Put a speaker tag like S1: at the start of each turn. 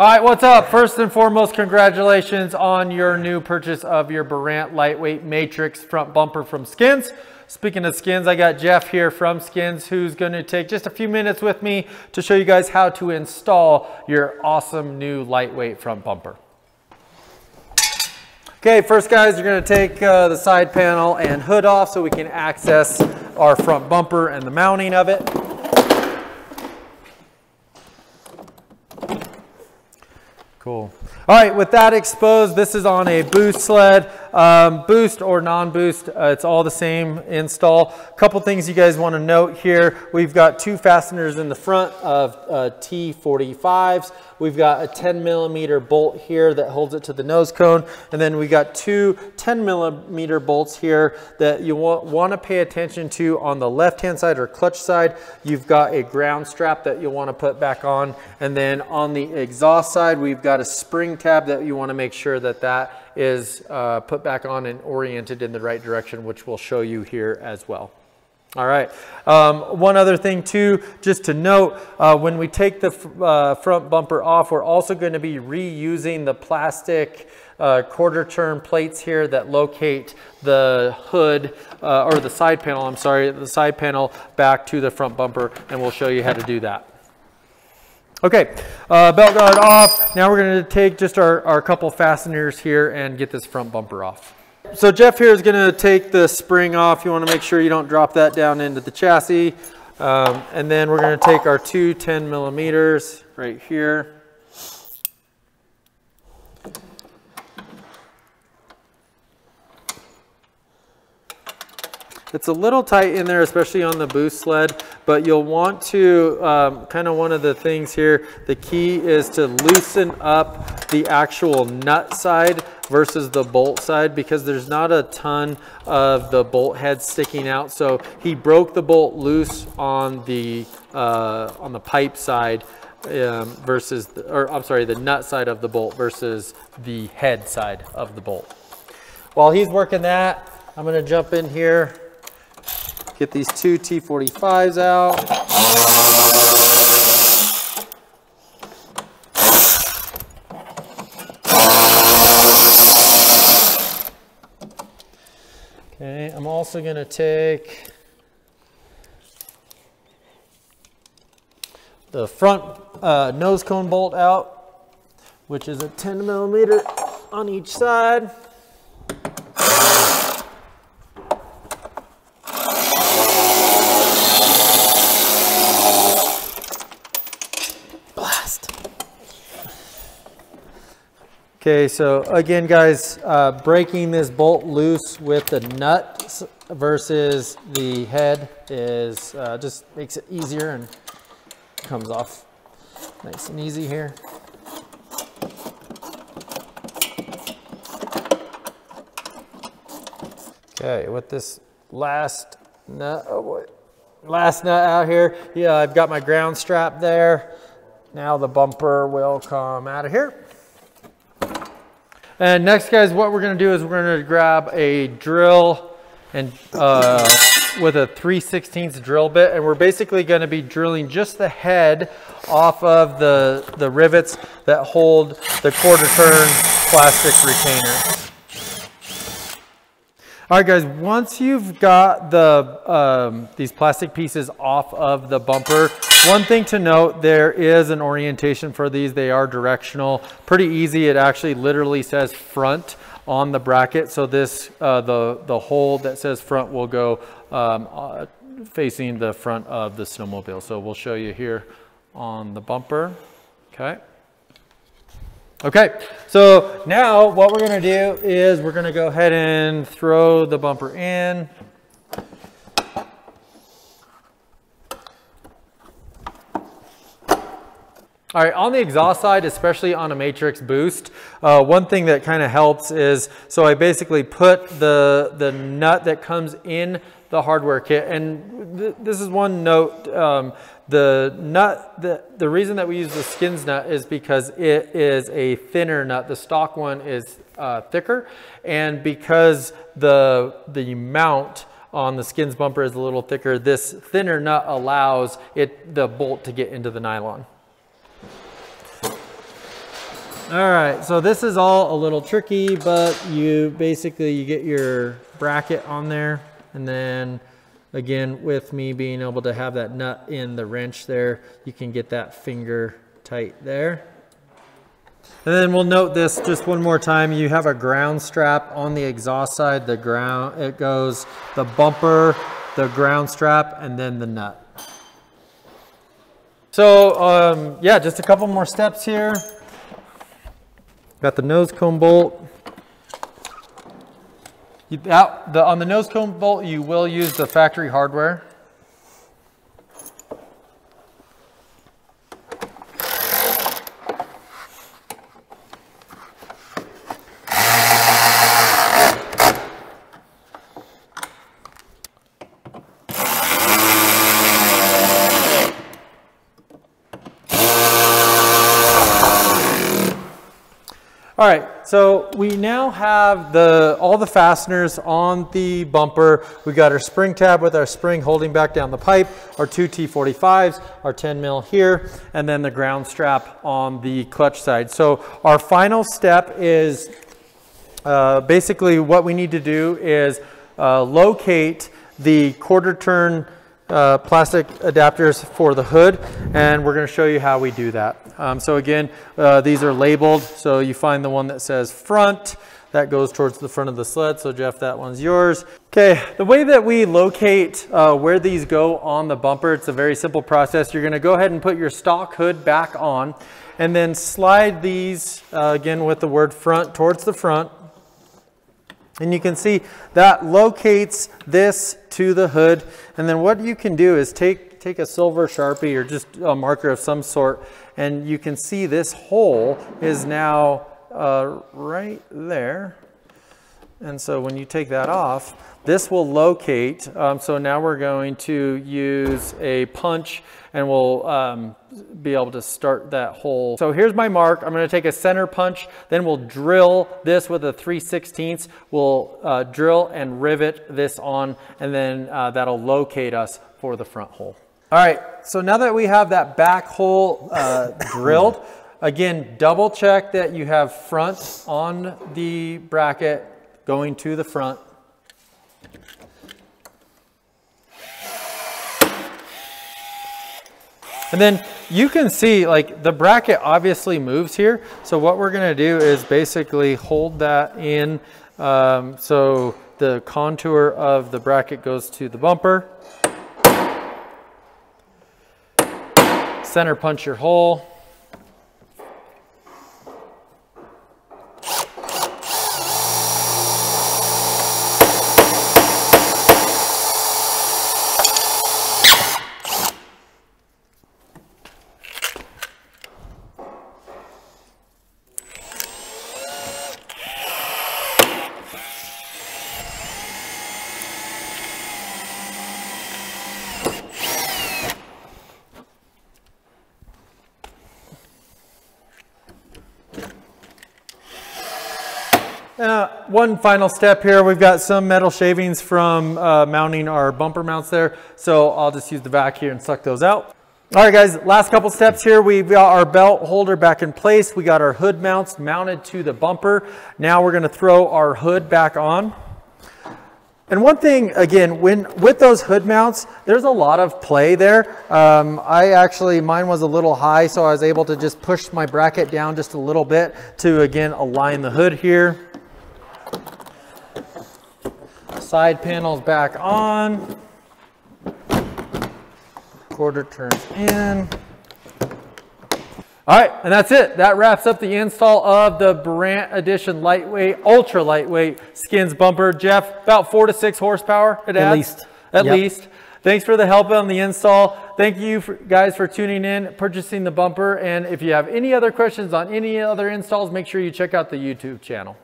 S1: All right, what's up? First and foremost, congratulations on your new purchase of your Burandt Lightweight Matrix front bumper from Skinz. Speaking of Skinz, I got Jeff here from Skinz who's going to take just a few minutes with me to show you guys how to install your awesome new lightweight front bumper. Okay, first guys, you're going to take uh, the side panel and hood off so we can access our front bumper and the mounting of it. Cool. All right, with that exposed, this is on a boost sled. Um, boost or non-boost, uh, it's all the same install. A couple things you guys want to note here. We've got two fasteners in the front of uh, T45s. We've got a 10 millimeter bolt here that holds it to the nose cone. And then we got two 10 millimeter bolts here that you want, to pay attention to on the left-hand side or clutch side. You've got a ground strap that you'll want to put back on. And then on the exhaust side, we've got a spring tab that you want to make sure that that is uh, put back on and oriented in the right direction, which we'll show you here as well. All right. Um, one other thing too, just to note, uh, when we take the uh, front bumper off, we're also going to be reusing the plastic uh, quarter turn plates here that locate the hood uh, or the side panel, I'm sorry, the side panel back to the front bumper and we'll show you how to do that. Okay, uh, belt guard off. Now we're going to take just our, our couple fasteners here and get this front bumper off. So Jeff here is going to take the spring off. You want to make sure you don't drop that down into the chassis. Um, and then we're going to take our two 10 millimeters right here. It's a little tight in there, especially on the boost sled, but you'll want to, um, kind of one of the things here, the key is to loosen up the actual nut side versus the bolt side because there's not a ton of the bolt head sticking out. So he broke the bolt loose on the, uh, on the pipe side um, versus, the, or I'm sorry, the nut side of the bolt versus the head side of the bolt. While he's working that, I'm gonna jump in here Get these two T45s out. Okay, I'm also going to take the front uh, nose cone bolt out, which is a 10 millimeter on each side. Okay, so again, guys, uh, breaking this bolt loose with the nut versus the head is uh, just makes it easier and comes off nice and easy here. Okay, with this last nut, oh boy, last nut out here, yeah, I've got my ground strap there. Now the bumper will come out of here. And next guys, what we're gonna do is we're gonna grab a drill and uh, with a 3 16 drill bit and we're basically to be drilling just the head off of the, the rivets that hold the quarter turn plastic retainer. All right, guys, once you've got the um, these plastic pieces off of the bumper, one thing to note, there is an orientation for these. They are directional. Pretty easy. It actually literally says front on the bracket. So this, uh, the, the hole that says front will go um, uh, facing the front of the snowmobile. So we'll show you here on the bumper. Okay. Okay, so now what we're gonna do is we're gonna go ahead and throw the bumper in. All right, on the exhaust side, especially on a Matrix Boost, uh, one thing that kind of helps is, so I basically put the, the nut that comes in the hardware kit, and th this is one note, um, the nut, the, the reason that we use the Skinz nut is because it is a thinner nut. The stock one is uh, thicker. And because the, the mount on the Skinz bumper is a little thicker, this thinner nut allows it, the bolt to get into the nylon. All right, so this is all a little tricky, but you basically, you get your bracket on there and then again, with me being able to have that nut in the wrench there, you can get that finger tight there. And then we'll note this just one more time. You have a ground strap on the exhaust side. The ground, it goes the bumper, the ground strap, and then the nut. So um, yeah, just a couple more steps here. Got the nose cone bolt. The, on the nose cone bolt, you will use the factory hardware. All right, so we now have the all the fasteners on the bumper. We've got our spring tab with our spring holding back down the pipe, our two T45s, our 10 mil here, and then the ground strap on the clutch side. So our final step is uh, basically what we need to do is uh, locate the quarter turn uh, plastic adapters for the hood and we're going to show you how we do that. Um, so again, uh, these are labeled. So you find the one that says front, that goes towards the front of the sled. So Jeff, that one's yours. Okay, the way that we locate uh, where these go on the bumper, it's a very simple process. You're gonna go ahead and put your stock hood back on and then slide these, uh, again with the word front, towards the front. And you can see that locates this to the hood. And then what you can do is take, take a silver Sharpie or just a marker of some sort, and you can see this hole is now uh, right there. And so when you take that off, this will locate. Um, so now we're going to use a punch and we'll um, be able to start that hole. So here's my mark. I'm gonna take a center punch, then we'll drill this with a 3 16 We'll uh, drill and rivet this on, and then uh, that'll locate us for the front hole. All right, so now that we have that back hole uh, drilled, again, double check that you have front on the bracket going to the front. And then you can see like the bracket obviously moves here. So what we're gonna do is basically hold that in um, so the contour of the bracket goes to the bumper. Center punch your hole. Uh, one final step here. We've got some metal shavings from uh, mounting our bumper mounts there. So I'll just use the vac here and suck those out. All right, guys, last couple steps here. We've got our belt holder back in place. We got our hood mounts mounted to the bumper. Now we're gonna throw our hood back on. And one thing, again, when with those hood mounts, there's a lot of play there. Um, I actually, mine was a little high, so I was able to just push my bracket down just a little bit to, again, align the hood here. Side panels back on. Quarter turns in. All right, and that's it. That wraps up the install of the Burandt Edition lightweight, ultra lightweight Skinz bumper. Jeff, about four to six horsepower it
S2: At least.
S1: At
S2: yep.
S1: least. Thanks for the help on the install. Thank you for, guys for tuning in, purchasing the bumper. And if you have any other questions on any other installs, make sure you check out the YouTube channel.